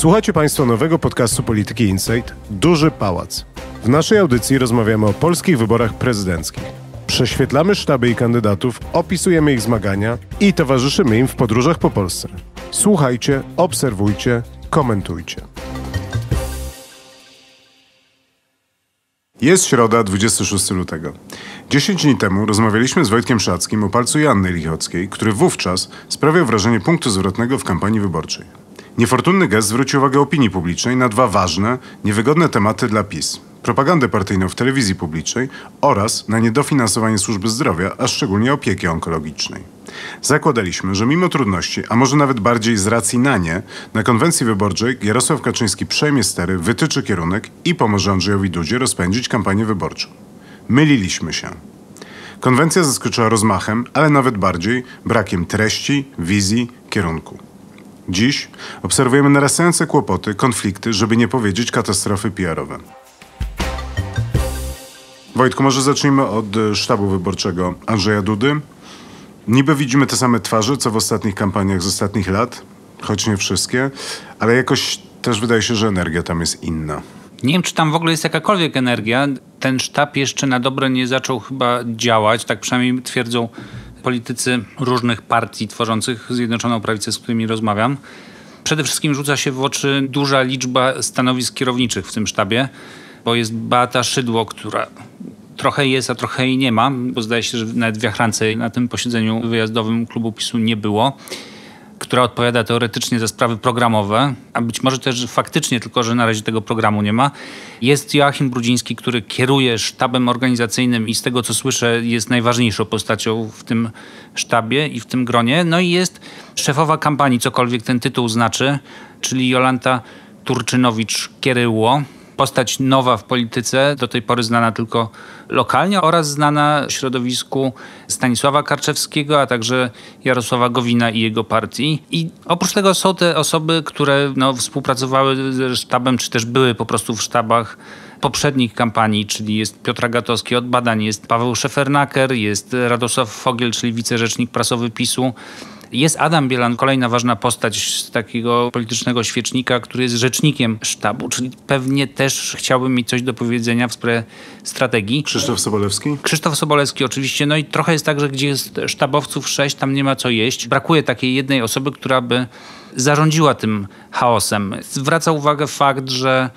Słuchacie Państwo nowego podcastu Polityki Insight Duży Pałac. W naszej audycji rozmawiamy o polskich wyborach prezydenckich. Prześwietlamy sztaby i kandydatów, opisujemy ich zmagania i towarzyszymy im w podróżach po Polsce. Słuchajcie, obserwujcie, komentujcie. Jest środa, 26 lutego. 10 dni temu rozmawialiśmy z Wojtkiem Szackim o palcu Janny Lichockiej, który wówczas sprawiał wrażenie punktu zwrotnego w kampanii wyborczej. Niefortunny gest zwrócił uwagę opinii publicznej na dwa ważne, niewygodne tematy dla PiS. Propagandę partyjną w telewizji publicznej oraz na niedofinansowanie służby zdrowia, a szczególnie opieki onkologicznej. Zakładaliśmy, że mimo trudności, a może nawet bardziej z racji na nie, na konwencji wyborczej Jarosław Kaczyński przejmie stery, wytyczy kierunek i pomoże Andrzejowi Dudzie rozpędzić kampanię wyborczą. Myliliśmy się. Konwencja zaskoczyła rozmachem, ale nawet bardziej brakiem treści, wizji, kierunku. Dziś obserwujemy narastające kłopoty, konflikty, żeby nie powiedzieć katastrofy PR-owe. Wojtku, może zacznijmy od e, sztabu wyborczego Andrzeja Dudy. Niby widzimy te same twarze, co w ostatnich kampaniach z ostatnich lat, choć nie wszystkie, ale jakoś też wydaje się, że energia tam jest inna. Nie wiem, czy tam w ogóle jest jakakolwiek energia. Ten sztab jeszcze na dobre nie zaczął chyba działać, tak przynajmniej twierdzą politycy różnych partii tworzących Zjednoczoną Prawicę, z którymi rozmawiam. Przede wszystkim rzuca się w oczy duża liczba stanowisk kierowniczych w tym sztabie, bo jest Beata Szydło, która trochę jest, a trochę jej nie ma, bo zdaje się, że nawet w Jachrance na tym posiedzeniu wyjazdowym klubu PiSu nie było która odpowiada teoretycznie za sprawy programowe, a być może też faktycznie, tylko że na razie tego programu nie ma. Jest Joachim Brudziński, który kieruje sztabem organizacyjnym i z tego co słyszę jest najważniejszą postacią w tym sztabie i w tym gronie. No i jest szefowa kampanii, cokolwiek ten tytuł znaczy, czyli Jolanta Turczynowicz-Kieryło postać nowa w polityce, do tej pory znana tylko lokalnie oraz znana środowisku Stanisława Karczewskiego, a także Jarosława Gowina i jego partii. I oprócz tego są te osoby, które no, współpracowały ze sztabem, czy też były po prostu w sztabach poprzednich kampanii, czyli jest Piotr Agatowski od badań, jest Paweł Szefernaker, jest Radosław Fogiel, czyli wicerzecznik prasowy PiSu, jest Adam Bielan, kolejna ważna postać z takiego politycznego świecznika, który jest rzecznikiem sztabu, czyli pewnie też chciałbym mieć coś do powiedzenia w sprawie strategii. Krzysztof Sobolewski? Krzysztof Sobolewski oczywiście. No i trochę jest tak, że gdzie jest sztabowców sześć, tam nie ma co jeść. Brakuje takiej jednej osoby, która by zarządziła tym chaosem. Zwraca uwagę fakt, że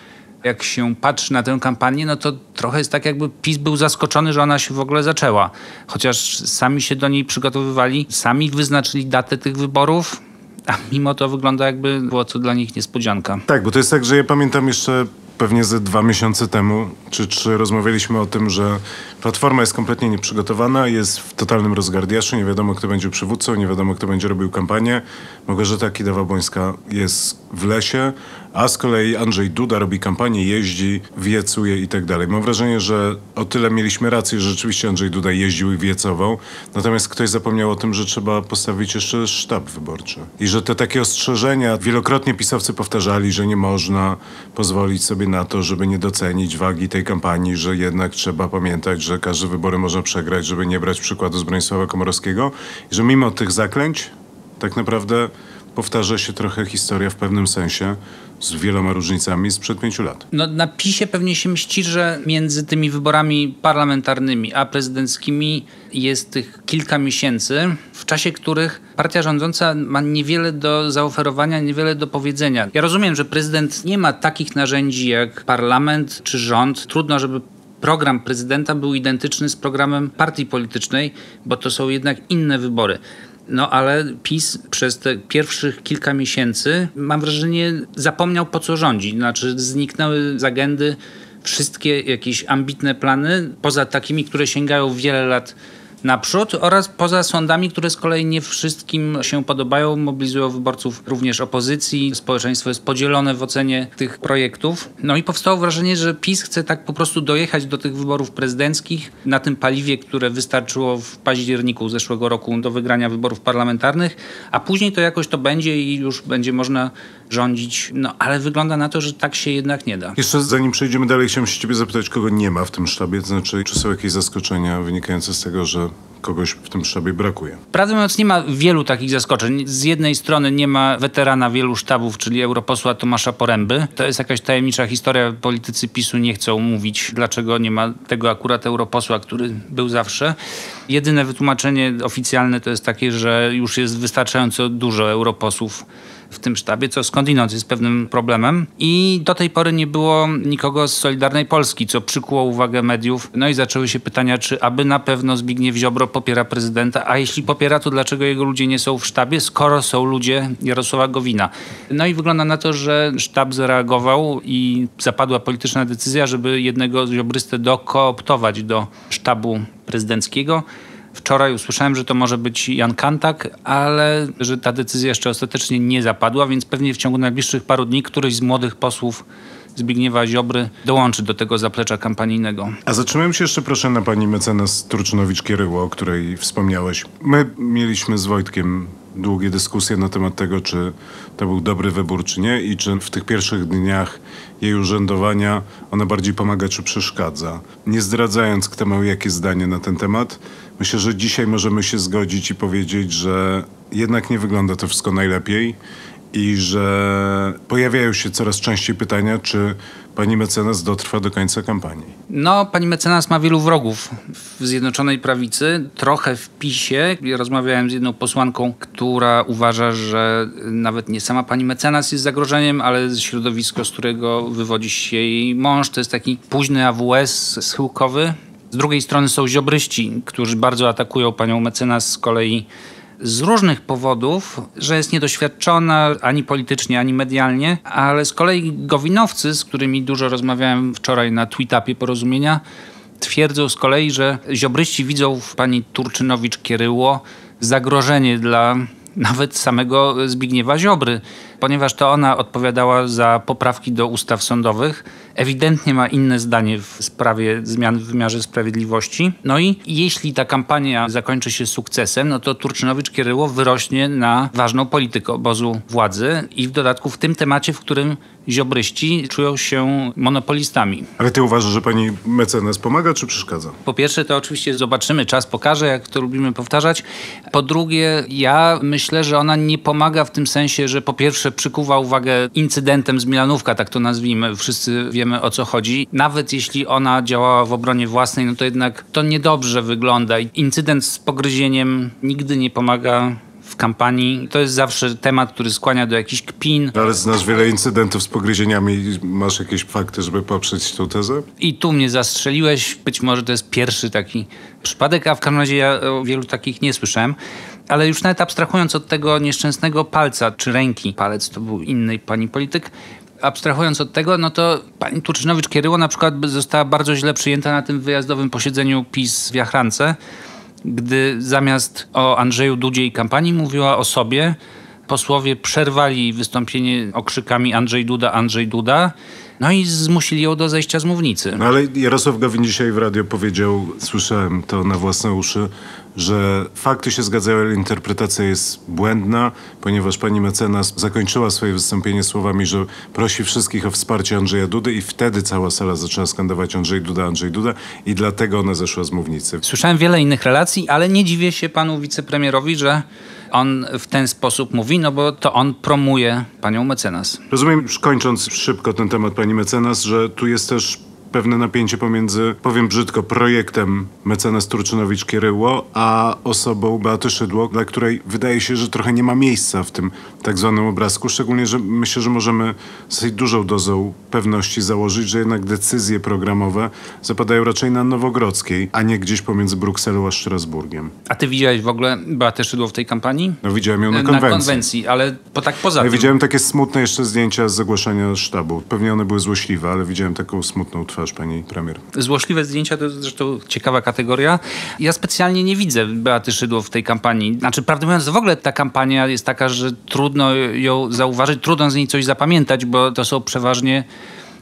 jak się patrzy na tę kampanię, no to trochę jest tak, jakby PiS był zaskoczony, że ona się w ogóle zaczęła. Chociaż sami się do niej przygotowywali, sami wyznaczyli datę tych wyborów, a mimo to wygląda jakby było to dla nich niespodzianka. Tak, bo to jest tak, że ja pamiętam jeszcze pewnie ze dwa miesiące temu, czy trzy, rozmawialiśmy o tym, że Platforma jest kompletnie nieprzygotowana, jest w totalnym rozgardiaszu, nie wiadomo kto będzie przywódcą, nie wiadomo kto będzie robił kampanię. Małgorzata Kidawa-Błońska jest w lesie, a z kolei Andrzej Duda robi kampanię, jeździ, wiecuje i tak dalej. Mam wrażenie, że o tyle mieliśmy rację, że rzeczywiście Andrzej Duda jeździł i wiecował, natomiast ktoś zapomniał o tym, że trzeba postawić jeszcze sztab wyborczy. I że te takie ostrzeżenia, wielokrotnie pisowcy powtarzali, że nie można pozwolić sobie na to, żeby nie docenić wagi tej kampanii, że jednak trzeba pamiętać, że każde wybory można przegrać, żeby nie brać przykładu z Bronisława Komorowskiego i że mimo tych zaklęć tak naprawdę powtarza się trochę historia w pewnym sensie z wieloma różnicami sprzed pięciu lat. No, na PiSie pewnie się mści, że między tymi wyborami parlamentarnymi a prezydenckimi jest tych kilka miesięcy, w czasie których partia rządząca ma niewiele do zaoferowania, niewiele do powiedzenia. Ja rozumiem, że prezydent nie ma takich narzędzi jak parlament czy rząd. Trudno, żeby program prezydenta był identyczny z programem partii politycznej, bo to są jednak inne wybory. No ale PiS przez te pierwszych kilka miesięcy, mam wrażenie, zapomniał po co rządzi. Znaczy zniknęły z agendy wszystkie jakieś ambitne plany, poza takimi, które sięgają wiele lat naprzód oraz poza sądami, które z kolei nie wszystkim się podobają, mobilizują wyborców również opozycji. Społeczeństwo jest podzielone w ocenie tych projektów. No i powstało wrażenie, że PiS chce tak po prostu dojechać do tych wyborów prezydenckich na tym paliwie, które wystarczyło w październiku zeszłego roku do wygrania wyborów parlamentarnych, a później to jakoś to będzie i już będzie można rządzić. No ale wygląda na to, że tak się jednak nie da. Jeszcze zanim przejdziemy dalej, chciałem się ciebie zapytać, kogo nie ma w tym sztabie, to znaczy czy są jakieś zaskoczenia wynikające z tego, że kogoś w tym sztabie brakuje. Prawdę mówiąc, nie ma wielu takich zaskoczeń. Z jednej strony nie ma weterana wielu sztabów, czyli europosła Tomasza Poręby. To jest jakaś tajemnicza historia. Politycy PiSu nie chcą mówić, dlaczego nie ma tego akurat europosła, który był zawsze. Jedyne wytłumaczenie oficjalne to jest takie, że już jest wystarczająco dużo europosłów w tym sztabie, co skądinąd jest pewnym problemem. I do tej pory nie było nikogo z Solidarnej Polski, co przykuło uwagę mediów. No i zaczęły się pytania, czy aby na pewno Zbigniew Ziobro popiera prezydenta, a jeśli popiera, to dlaczego jego ludzie nie są w sztabie, skoro są ludzie Jarosława Gowina. No i wygląda na to, że sztab zareagował i zapadła polityczna decyzja, żeby jednego ziobrystę dokooptować do sztabu prezydenckiego. Wczoraj usłyszałem, że to może być Jan Kantak, ale że ta decyzja jeszcze ostatecznie nie zapadła, więc pewnie w ciągu najbliższych paru dni któryś z młodych posłów Zbigniewa Ziobry dołączy do tego zaplecza kampanijnego. A zatrzymajmy się jeszcze proszę na pani mecenas Turczynowicz-Kieryło, o której wspomniałeś. My mieliśmy z Wojtkiem długie dyskusje na temat tego, czy to był dobry wybór, czy nie i czy w tych pierwszych dniach jej urzędowania ona bardziej pomaga, czy przeszkadza. Nie zdradzając, kto miał jakie zdanie na ten temat, myślę, że dzisiaj możemy się zgodzić i powiedzieć, że jednak nie wygląda to wszystko najlepiej i że pojawiają się coraz częściej pytania, czy pani mecenas dotrwa do końca kampanii. No, pani mecenas ma wielu wrogów w Zjednoczonej Prawicy, trochę w PiSie. Rozmawiałem z jedną posłanką, która uważa, że nawet nie sama pani mecenas jest zagrożeniem, ale środowisko, z którego wywodzi się jej mąż. To jest taki późny AWS schyłkowy. Z drugiej strony są ziobryści, którzy bardzo atakują panią mecenas z kolei z różnych powodów, że jest niedoświadczona ani politycznie, ani medialnie, ale z kolei Gowinowcy, z którymi dużo rozmawiałem wczoraj na tweetapie porozumienia, twierdzą z kolei, że ziobryści widzą w pani Turczynowicz-Kieryło zagrożenie dla nawet samego Zbigniewa Ziobry, ponieważ to ona odpowiadała za poprawki do ustaw sądowych. Ewidentnie ma inne zdanie w sprawie zmian w wymiarze sprawiedliwości. No i jeśli ta kampania zakończy się sukcesem, no to Turczynowicz-Kieryło wyrośnie na ważną politykę obozu władzy i w dodatku w tym temacie, w którym ziobryści czują się monopolistami. Ale ty uważasz, że pani mecenas pomaga, czy przeszkadza? Po pierwsze, to oczywiście zobaczymy, czas pokaże, jak to lubimy powtarzać. Po drugie, ja myślę, że ona nie pomaga w tym sensie, że po pierwsze przykuwa uwagę incydentem z Milanówka, tak to nazwijmy. Wszyscy wiemy o co chodzi. Nawet jeśli ona działała w obronie własnej, no to jednak to niedobrze wygląda. Incydent z pogryzieniem nigdy nie pomaga w kampanii. To jest zawsze temat, który skłania do jakichś kpin. Ale znasz wiele incydentów z pogryzieniami. Masz jakieś fakty, żeby poprzeć tą tezę? I tu mnie zastrzeliłeś. Być może to jest pierwszy taki przypadek, a w każdym razie ja o wielu takich nie słyszałem. Ale już nawet abstrahując od tego nieszczęsnego palca czy ręki, palec to był innej pani polityk, abstrahując od tego, no to pani Turczynowicz-Kieryło na przykład została bardzo źle przyjęta na tym wyjazdowym posiedzeniu PiS w Jachrance, gdy zamiast o Andrzeju Dudzie i kampanii mówiła o sobie, posłowie przerwali wystąpienie okrzykami Andrzej Duda, Andrzej Duda, no i zmusili ją do zejścia z mównicy. No ale Jarosław Gowin dzisiaj w radio powiedział, słyszałem to na własne uszy, że fakty się zgadzają, ale interpretacja jest błędna, ponieważ pani mecenas zakończyła swoje wystąpienie słowami, że prosi wszystkich o wsparcie Andrzeja Dudy i wtedy cała sala zaczęła skandować Andrzej Duda, Andrzej Duda i dlatego ona zeszła z mównicy. Słyszałem wiele innych relacji, ale nie dziwię się panu wicepremierowi, że on w ten sposób mówi, no bo to on promuje panią mecenas. Rozumiem, już kończąc szybko ten temat pani mecenas, że tu jest też pewne napięcie pomiędzy, powiem brzydko, projektem mecenas Turczynowicz-Kieryło, a osobą Beaty Szydło, dla której wydaje się, że trochę nie ma miejsca w tym tak zwanym obrazku. Szczególnie, że myślę, że możemy z dużą dozą pewności założyć, że jednak decyzje programowe zapadają raczej na Nowogrodzkiej, a nie gdzieś pomiędzy Brukselą a Strasburgiem. A ty widziałeś w ogóle Beatę Szydło w tej kampanii? No widziałem ją na konwencji. Na konwencji, ale po, tak poza Ja tym. widziałem takie smutne jeszcze zdjęcia z zagłaszania sztabu. Pewnie one były złośliwe, ale widziałem taką smutną twarz pani premier. Złośliwe zdjęcia to zresztą ciekawa kategoria. Ja specjalnie nie widzę Beaty Szydło w tej kampanii. Znaczy, prawdę mówiąc, w ogóle ta kampania jest taka, że trudno ją zauważyć, trudno z niej coś zapamiętać, bo to są przeważnie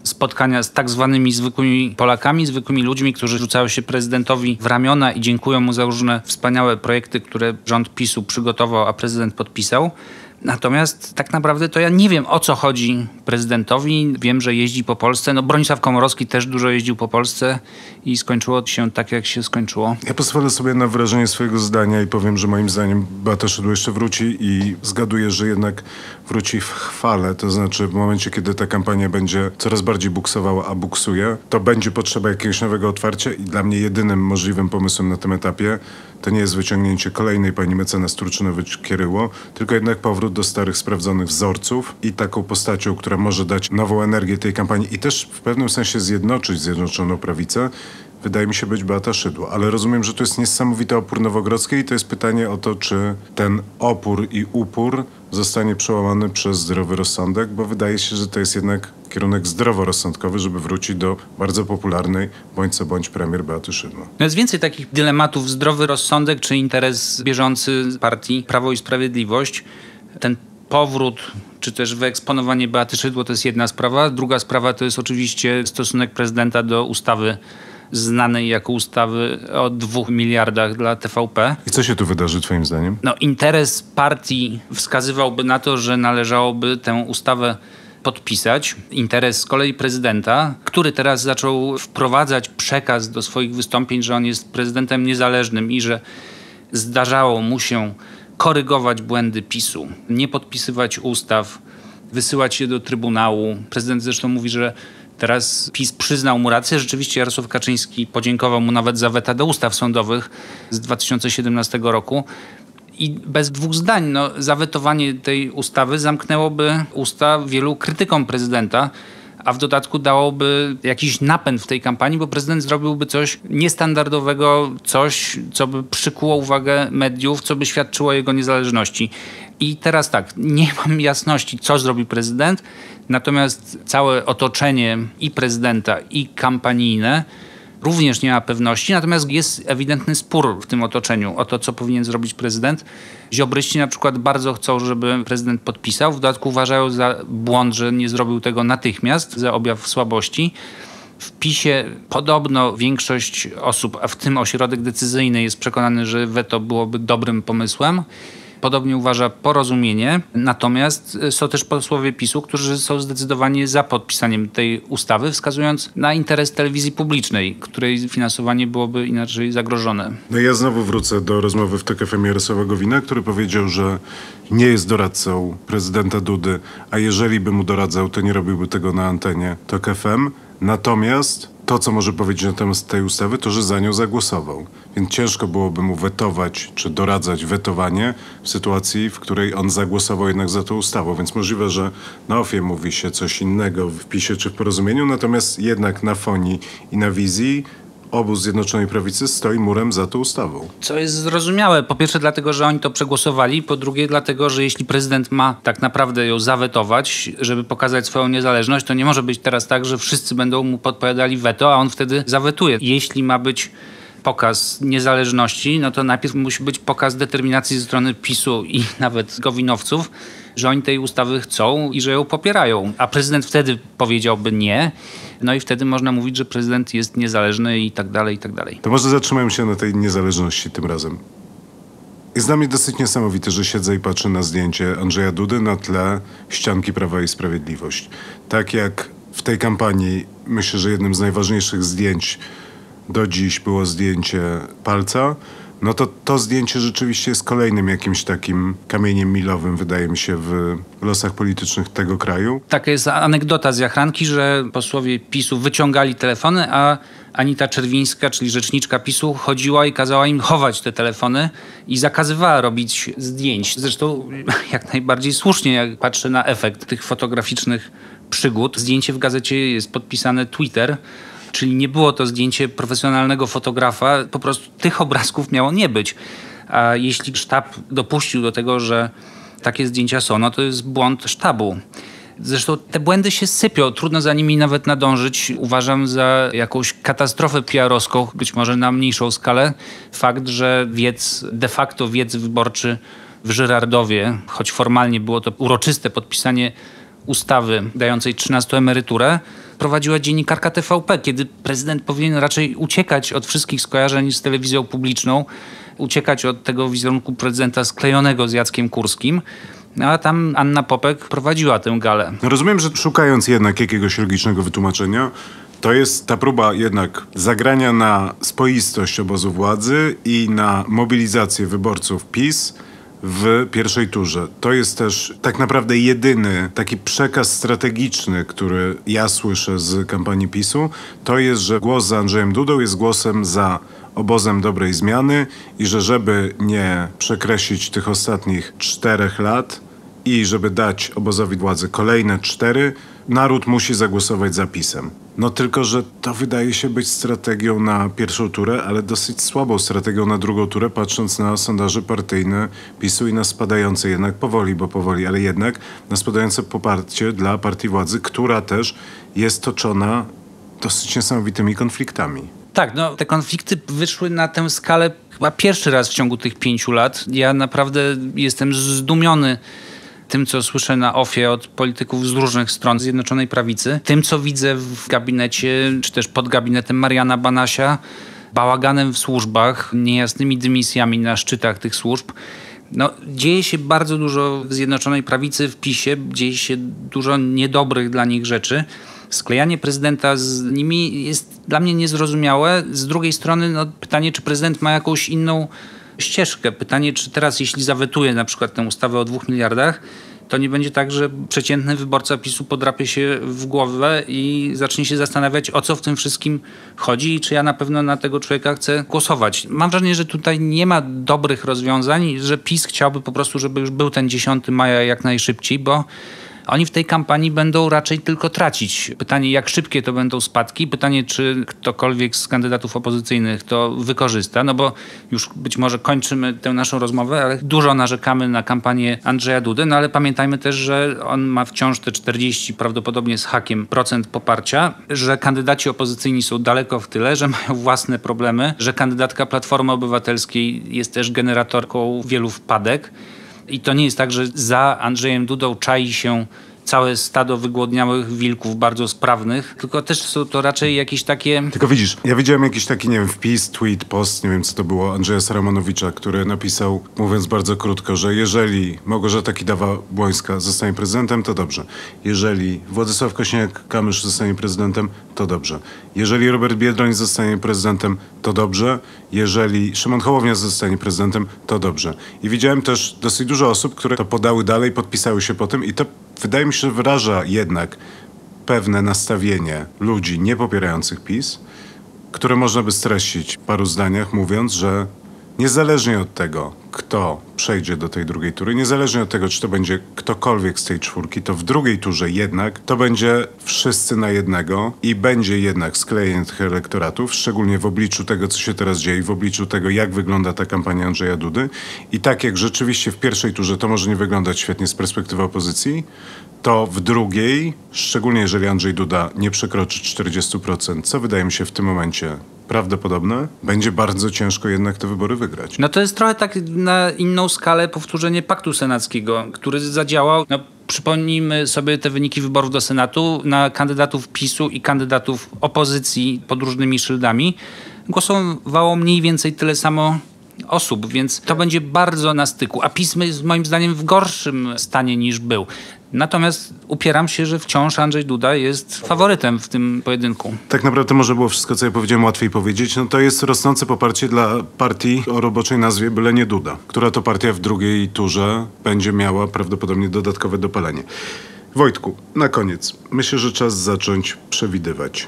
spotkania z tak zwanymi zwykłymi Polakami, zwykłymi ludźmi, którzy rzucają się prezydentowi w ramiona i dziękują mu za różne wspaniałe projekty, które rząd PiSu przygotował, a prezydent podpisał. Natomiast tak naprawdę to ja nie wiem, o co chodzi prezydentowi. Wiem, że jeździ po Polsce. No Bronisław Komorowski też dużo jeździł po Polsce i skończyło się tak, jak się skończyło. Ja pozwolę sobie na wyrażenie swojego zdania i powiem, że moim zdaniem Beata Szydło jeszcze wróci i zgaduję, że jednak wróci w chwale. To znaczy w momencie, kiedy ta kampania będzie coraz bardziej buksowała, a buksuje, to będzie potrzeba jakiegoś nowego otwarcia i dla mnie jedynym możliwym pomysłem na tym etapie to nie jest wyciągnięcie kolejnej pani mecenas Turczynowicz-Kieryło, tylko jednak do starych, sprawdzonych wzorców i taką postacią, która może dać nową energię tej kampanii i też w pewnym sensie zjednoczyć Zjednoczoną Prawicę, wydaje mi się być Beata Szydło. Ale rozumiem, że to jest niesamowity opór Nowogrodzkiej i to jest pytanie o to, czy ten opór i upór zostanie przełamany przez zdrowy rozsądek, bo wydaje się, że to jest jednak kierunek zdroworozsądkowy, żeby wrócić do bardzo popularnej bądź co bądź premier Beaty Szydło. No jest więcej takich dylematów, zdrowy rozsądek czy interes bieżący partii Prawo i Sprawiedliwość. Ten powrót czy też wyeksponowanie Beaty Szydło to jest jedna sprawa. Druga sprawa to jest oczywiście stosunek prezydenta do ustawy znanej jako ustawy o dwóch miliardach dla TVP. I co się tu wydarzy twoim zdaniem? No, interes partii wskazywałby na to, że należałoby tę ustawę podpisać. Interes z kolei prezydenta, który teraz zaczął wprowadzać przekaz do swoich wystąpień, że on jest prezydentem niezależnym i że zdarzało mu się korygować błędy PiSu, nie podpisywać ustaw, wysyłać je do Trybunału. Prezydent zresztą mówi, że Teraz PiS przyznał mu rację. Rzeczywiście Jarosław Kaczyński podziękował mu nawet za weta do ustaw sądowych z 2017 roku. I bez dwóch zdań, no, zawetowanie tej ustawy zamknęłoby usta wielu krytykom prezydenta a w dodatku dałoby jakiś napęd w tej kampanii, bo prezydent zrobiłby coś niestandardowego, coś, co by przykuło uwagę mediów, co by świadczyło o jego niezależności. I teraz tak, nie mam jasności, co zrobi prezydent, natomiast całe otoczenie i prezydenta, i kampanijne również nie ma pewności, natomiast jest ewidentny spór w tym otoczeniu o to, co powinien zrobić prezydent. Ziobryści na przykład bardzo chcą, żeby prezydent podpisał, w dodatku uważają za błąd, że nie zrobił tego natychmiast, za objaw słabości. W PiSie podobno większość osób, a w tym ośrodek decyzyjny jest przekonany, że weto byłoby dobrym pomysłem podobnie uważa porozumienie. Natomiast są też posłowie PiSu, którzy są zdecydowanie za podpisaniem tej ustawy, wskazując na interes telewizji publicznej, której finansowanie byłoby inaczej zagrożone. No ja znowu wrócę do rozmowy w TKF Jarosława Gowina, który powiedział, że nie jest doradcą prezydenta Dudy, a jeżeli by mu doradzał, to nie robiłby tego na antenie TOK FM. Natomiast to, co może powiedzieć na temat tej ustawy, to, że za nią zagłosował. Więc ciężko byłoby mu wetować, czy doradzać wetowanie w sytuacji, w której on zagłosował jednak za tą ustawą. Więc możliwe, że na ofie mówi się coś innego w PiSie czy w porozumieniu, natomiast jednak na fonii i na wizji obóz Zjednoczonej Prawicy stoi murem za tą ustawą. Co jest zrozumiałe. Po pierwsze dlatego, że oni to przegłosowali, po drugie dlatego, że jeśli prezydent ma tak naprawdę ją zawetować, żeby pokazać swoją niezależność, to nie może być teraz tak, że wszyscy będą mu podpowiadali weto, a on wtedy zawetuje. Jeśli ma być pokaz niezależności, no to najpierw musi być pokaz determinacji ze strony PiSu i nawet gowinowców, że oni tej ustawy chcą i że ją popierają. A prezydent wtedy powiedziałby nie. No i wtedy można mówić, że prezydent jest niezależny i tak dalej, i tak dalej. To może zatrzymajmy się na tej niezależności tym razem. Jest dla mnie dosyć niesamowite, że siedzę i patrzę na zdjęcie Andrzeja Dudy na tle ścianki Prawa i Sprawiedliwość. Tak jak w tej kampanii, myślę, że jednym z najważniejszych zdjęć do dziś było zdjęcie palca, no to to zdjęcie rzeczywiście jest kolejnym jakimś takim kamieniem milowym, wydaje mi się, w losach politycznych tego kraju. Taka jest anegdota z Jachranki, że posłowie PiSu wyciągali telefony, a Anita Czerwińska, czyli rzeczniczka PiSu, chodziła i kazała im chować te telefony i zakazywała robić zdjęć. Zresztą jak najbardziej słusznie, jak patrzę na efekt tych fotograficznych przygód. Zdjęcie w gazecie jest podpisane Twitter, Czyli nie było to zdjęcie profesjonalnego fotografa, po prostu tych obrazków miało nie być. A jeśli sztab dopuścił do tego, że takie zdjęcia są, no to jest błąd sztabu. Zresztą te błędy się sypią, trudno za nimi nawet nadążyć. Uważam za jakąś katastrofę PR-owską, być może na mniejszą skalę, fakt, że wiec, de facto wiec wyborczy w Żyrardowie, choć formalnie było to uroczyste podpisanie ustawy dającej 13 emeryturę, prowadziła dziennikarka TVP, kiedy prezydent powinien raczej uciekać od wszystkich skojarzeń z telewizją publiczną, uciekać od tego wizerunku prezydenta sklejonego z Jackiem Kurskim. No, a tam Anna Popek prowadziła tę galę. Rozumiem, że szukając jednak jakiegoś logicznego wytłumaczenia, to jest ta próba jednak zagrania na spoistość obozu władzy i na mobilizację wyborców PiS w pierwszej turze. To jest też tak naprawdę jedyny taki przekaz strategiczny, który ja słyszę z kampanii PiSu, to jest, że głos za Andrzejem Dudą jest głosem za obozem dobrej zmiany i że żeby nie przekreślić tych ostatnich czterech lat i żeby dać obozowi władzy kolejne cztery, naród musi zagłosować za PiSem. No tylko, że to wydaje się być strategią na pierwszą turę, ale dosyć słabą strategią na drugą turę, patrząc na sondaże partyjne PiSu i na spadające jednak powoli, bo powoli, ale jednak na spadające poparcie dla partii władzy, która też jest toczona dosyć niesamowitymi konfliktami. Tak, no te konflikty wyszły na tę skalę chyba pierwszy raz w ciągu tych pięciu lat. Ja naprawdę jestem zdumiony tym, co słyszę na ofie od polityków z różnych stron Zjednoczonej Prawicy, tym, co widzę w gabinecie, czy też pod gabinetem Mariana Banasia, bałaganem w służbach, niejasnymi dymisjami na szczytach tych służb. No, dzieje się bardzo dużo w Zjednoczonej Prawicy, w PiSie, dzieje się dużo niedobrych dla nich rzeczy. Sklejanie prezydenta z nimi jest dla mnie niezrozumiałe. Z drugiej strony no, pytanie, czy prezydent ma jakąś inną ścieżkę. Pytanie, czy teraz, jeśli zawetuje na przykład tę ustawę o dwóch miliardach, to nie będzie tak, że przeciętny wyborca PiSu podrapie się w głowę i zacznie się zastanawiać, o co w tym wszystkim chodzi i czy ja na pewno na tego człowieka chcę głosować. Mam wrażenie, że tutaj nie ma dobrych rozwiązań, że PiS chciałby po prostu, żeby już był ten 10 maja jak najszybciej, bo oni w tej kampanii będą raczej tylko tracić. Pytanie, jak szybkie to będą spadki, pytanie, czy ktokolwiek z kandydatów opozycyjnych to wykorzysta, no bo już być może kończymy tę naszą rozmowę, ale dużo narzekamy na kampanię Andrzeja Dudy, no ale pamiętajmy też, że on ma wciąż te 40, prawdopodobnie z hakiem procent poparcia, że kandydaci opozycyjni są daleko w tyle, że mają własne problemy, że kandydatka Platformy Obywatelskiej jest też generatorką wielu wpadek. I to nie jest tak, że za Andrzejem Dudą czai się całe stado wygłodniałych wilków, bardzo sprawnych, tylko też są to raczej jakieś takie... Tylko widzisz, ja widziałem jakiś taki, nie wiem, wpis, tweet, post, nie wiem co to było, Andrzeja Saramonowicza, który napisał, mówiąc bardzo krótko, że jeżeli Małgorzata Kidawa-Błońska zostanie prezydentem, to dobrze. Jeżeli Władysław Kośniak-Kamysz zostanie prezydentem, to dobrze. Jeżeli Robert Biedroń zostanie prezydentem, to dobrze. Jeżeli Szymon Hołownia zostanie prezydentem, to dobrze. I widziałem też dosyć dużo osób, które to podały dalej, podpisały się po tym i to wydaje mi się, że wyraża jednak pewne nastawienie ludzi niepopierających PiS, które można by streścić w paru zdaniach, mówiąc, że niezależnie od tego, kto przejdzie do tej drugiej tury, niezależnie od tego, czy to będzie ktokolwiek z tej czwórki, to w drugiej turze jednak to będzie wszyscy na jednego i będzie jednak sklejenie tych elektoratów, szczególnie w obliczu tego, co się teraz dzieje, w obliczu tego, jak wygląda ta kampania Andrzeja Dudy. I tak jak rzeczywiście w pierwszej turze to może nie wyglądać świetnie z perspektywy opozycji, to w drugiej, szczególnie jeżeli Andrzej Duda nie przekroczy 40%, co wydaje mi się w tym momencie prawdopodobne, będzie bardzo ciężko jednak te wybory wygrać. No to jest trochę tak na inną skalę powtórzenie paktu senackiego, który zadziałał. No, przypomnijmy sobie te wyniki wyborów do Senatu na kandydatów PiSu i kandydatów opozycji pod różnymi szyldami. Głosowało mniej więcej tyle samo osób, więc to będzie bardzo na styku. A PiS jest moim zdaniem w gorszym stanie niż był. Natomiast upieram się, że wciąż Andrzej Duda jest faworytem w tym pojedynku. Tak naprawdę może było wszystko, co ja powiedziałem, łatwiej powiedzieć. No to jest rosnące poparcie dla partii o roboczej nazwie Byle nie Duda, która to partia w drugiej turze będzie miała prawdopodobnie dodatkowe dopalenie. Wojtku, na koniec. Myślę, że czas zacząć przewidywać.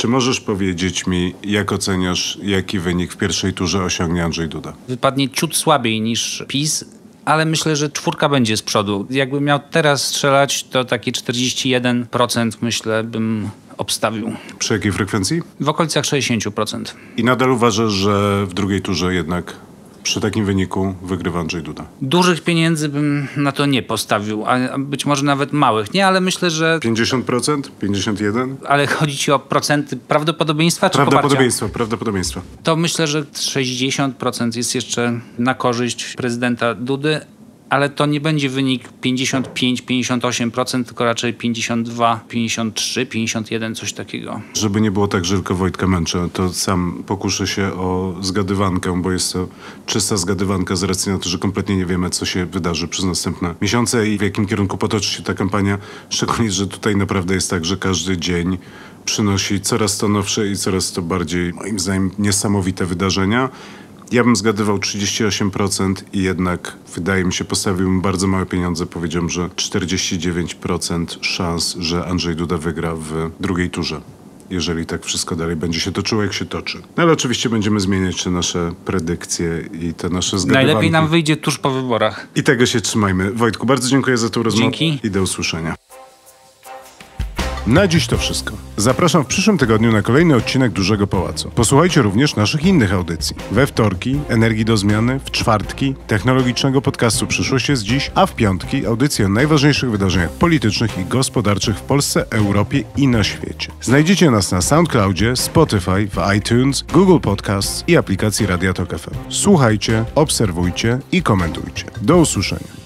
Czy możesz powiedzieć mi, jak oceniasz, jaki wynik w pierwszej turze osiągnie Andrzej Duda? Wypadnie ciut słabiej niż PiS, ale myślę, że czwórka będzie z przodu. Jakbym miał teraz strzelać, to takie 41% myślę bym obstawił. Przy jakiej frekwencji? W okolicach 60%. I nadal uważasz, że w drugiej turze jednak przy takim wyniku wygrywa Andrzej Duda. Dużych pieniędzy bym na to nie postawił, a być może nawet małych. Nie, ale myślę, że... 50%? 51%? Ale chodzi ci o procenty prawdopodobieństwa czy Prawdopodobieństwo, prawdopodobieństwo. To myślę, że 60% jest jeszcze na korzyść prezydenta Dudy, ale to nie będzie wynik 55-58%, tylko raczej 52, 53, 51, coś takiego. Żeby nie było tak, że tylko Wojtka męczę, to sam pokuszę się o zgadywankę, bo jest to czysta zgadywanka z racji na to, że kompletnie nie wiemy, co się wydarzy przez następne miesiące i w jakim kierunku potoczy się ta kampania. Szczególnie, że tutaj naprawdę jest tak, że każdy dzień przynosi coraz to nowsze i coraz to bardziej, moim zdaniem, niesamowite wydarzenia. Ja bym zgadywał 38% i jednak wydaje mi się, postawiłbym bardzo małe pieniądze. Powiedziałbym, że 49% szans, że Andrzej Duda wygra w drugiej turze. Jeżeli tak wszystko dalej będzie się toczyło, jak się toczy. No ale oczywiście będziemy zmieniać te nasze predykcje i te nasze zgadywanki. Najlepiej nam wyjdzie tuż po wyborach. I tego się trzymajmy. Wojtku, bardzo dziękuję za tę rozmowę Dzięki. i do usłyszenia. Na dziś to wszystko. Zapraszam w przyszłym tygodniu na kolejny odcinek Dużego Pałacu. Posłuchajcie również naszych innych audycji. We wtorki Energii do Zmiany, w czwartki technologicznego podcastu Przyszłość jest dziś, a w piątki audycje o najważniejszych wydarzeniach politycznych i gospodarczych w Polsce, Europie i na świecie. Znajdziecie nas na SoundCloudzie, Spotify, w iTunes, Google Podcasts i aplikacji Radia Tok FM. Słuchajcie, obserwujcie i komentujcie. Do usłyszenia.